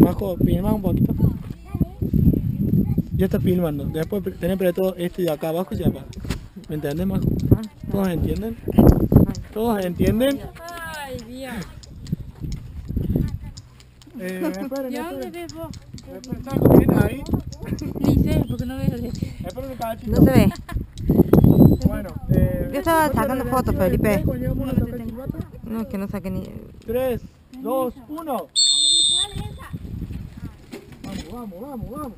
Bajo, filma un poquito. Ya está filmando. Después tenés para todo este de acá abajo y se apaga. ¿Me entienden, Majo? ¿Todos entienden? ¿Todos entienden? Ay, Dios. Eh, esperen, ¿Y a dónde ves vos? Esperen, ¿está comiendo ahí? Ni sé, porque no veo de Esperen un cachito. No se ve. Bueno, eh, Yo estaba sacando fotos, Felipe. No, es que no saqué ni... 3, 2, 1. Vamos, vamos, vamos, vamos.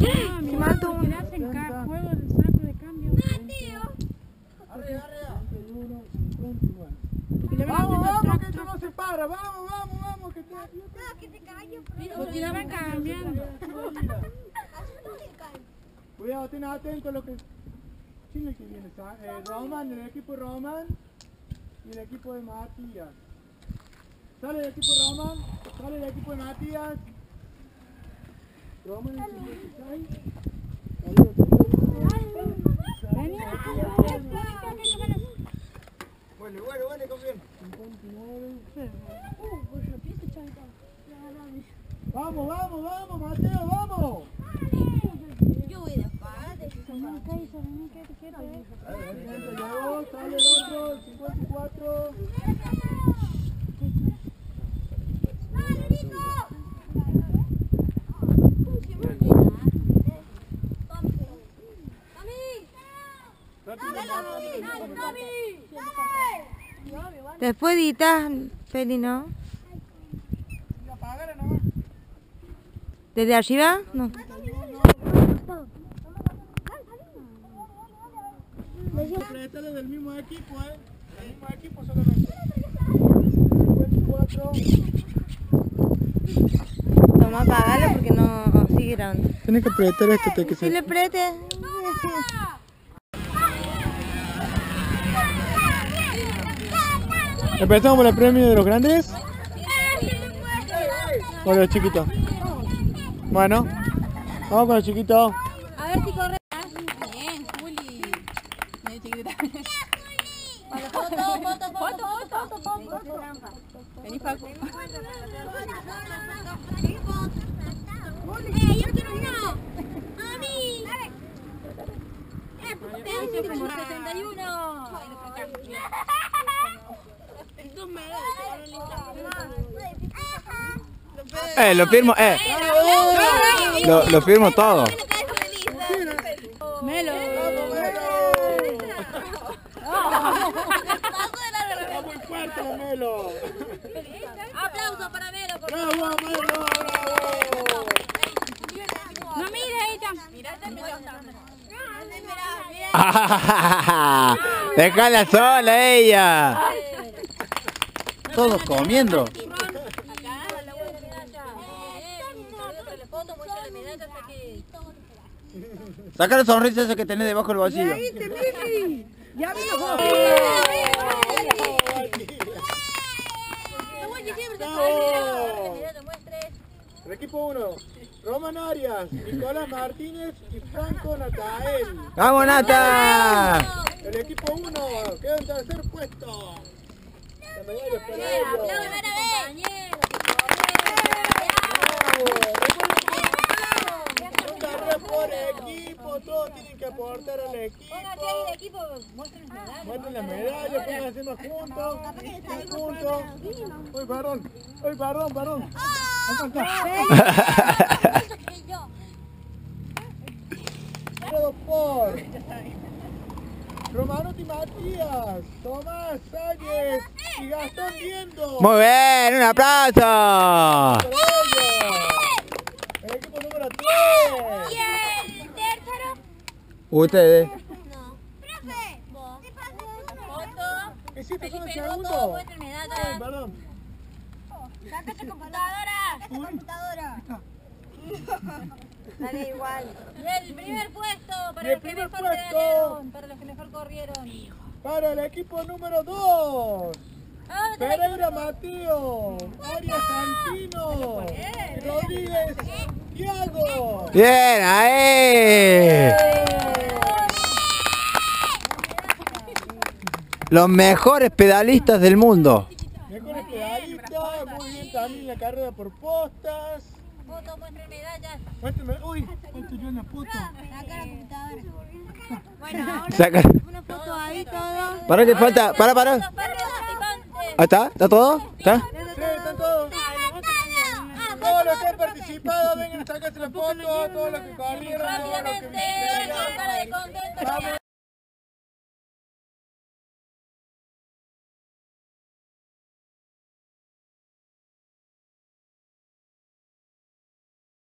Ah, mi mato un... hacen cada juego del saco de cambio. Uno, 59. Y le van Vamos, vamos, que esto no se para. Vamos, vamos, vamos, que te... Cambiando. Cuidado, estén atentos a lo que... ¿Quién es el que viene? Eh, Roman, el equipo Roman y el equipo de Matías. Sale el equipo Roman, sale el equipo de Matías. Roman 56. El equipo de Bueno, bueno, bueno, confíen. 59. Vamos, vamos, vamos, Mateo, vamos. Llegó, sale el otro, el 54. Después editas, Feli, ¿no? ¿Desde arriba? No. Préstale del mismo equipo, ¿eh? Del mismo equipo solamente. 54. Toma, apagalo porque no sigue grabando. Tienes que apretar esto hasta que Si le prete. ¿Empezamos por el premio de los grandes? O de los chiquitos. Bueno, vamos con los chiquitos. A ver si corre. Bien, Juli. Foto, foto, foto, foto. Vení, Facu. Ese como 71. Eh, lo firmo, eh. Lo, lo firmo todo. Melo. ¡Está muy fuerte, Melo! Aplauso para Melo. ¡Bravo, Melo! ¡Bravo! No mire ella. Déjala sola ella. Todos comiendo. Saca la sonrisa esa que tenés debajo del bolsillo. El equipo 1, Roman Arias, Nicolás Martínez y Franco Natael. ¡Vamos, Nata! El equipo 1 queda en tercer puesto. La medalla para ellos. Equipo, todos tienen que aportar al equipo. Muestren la medalla, pueden hacerlo juntos, juntos. Uy, perdón, uy, perdón, perdón. Acá, acá. Ganado por Romano Matías, Tomás Sáñez y Gastón Viendo. Muy bien, un aplauso. Para ellos. El equipo número 3. Ustedes. ¿Qué hiciste con el segundo? Ay, perdón. Dale igual. El primer puesto para los que primer mejor para los que mejor corrieron. Para el equipo número 2. Ah, Pereira Mateo, Arias Santino, Rodríguez Tiago. Bien, ahí. ¡Eh! Los mejores pedalistas del mundo. Mejores pedalistas, muy bien también la carrera por postas. Foto, muestra medallas. Muéstrame, uy, ¿cuánto yo en la foto? Saca la computadora. Bueno, ahora Saca. una foto ahí todo. Para que falta. Para, para. Ahí está. ¿Está todo? ¿Está? Sí, están todos. Todos los que han participado, vengan a sacarse la foto, todos los que corrieron, todos los que... Rápidamente, cara de contento. Vamos,